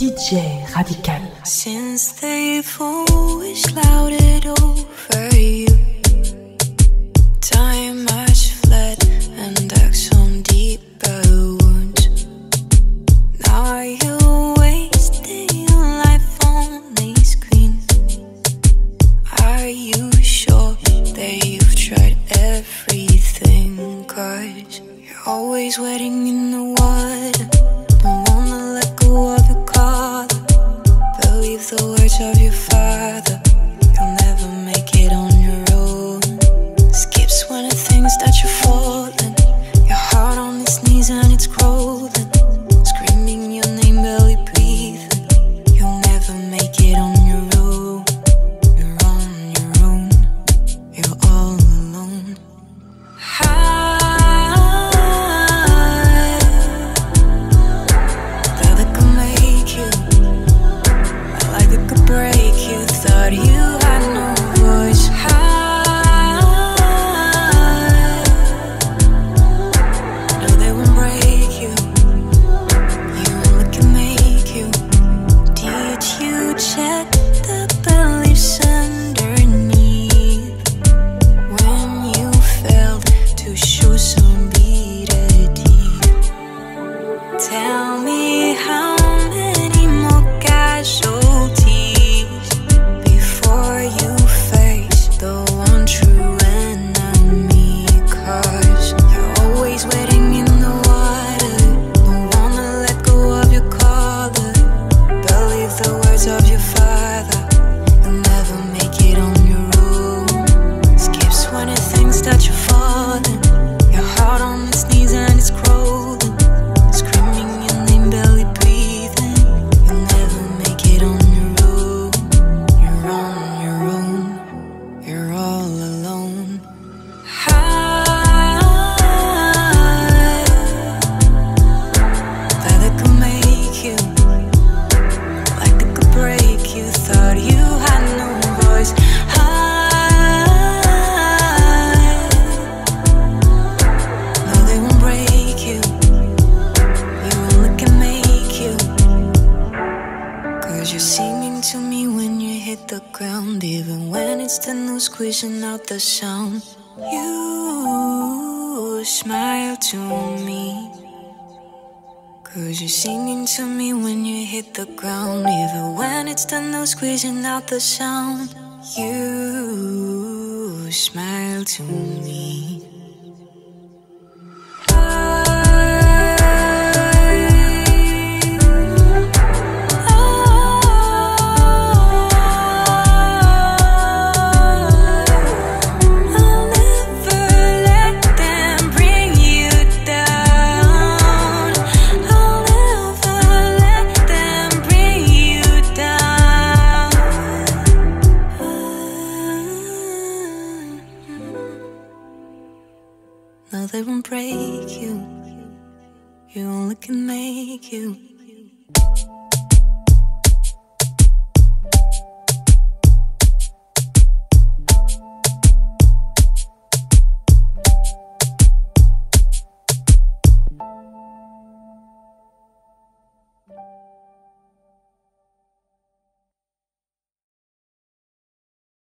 DJ Radikal. Since they've always clouded over you, time has fled and dug some deeper wounds. Now you're wasting your life on. Are you sure that you've tried everything? Cause you're always waiting in the water. Believe of your father. You'll never make it on your own. Skips when it thinks that you're falling. Ground, even when it's the noise squeezing out the sound. You smile to me. Cause you're singing to me when you hit the ground, even when it's the noise squeezing out the sound. You smile to me. They won't break you. You only can make you.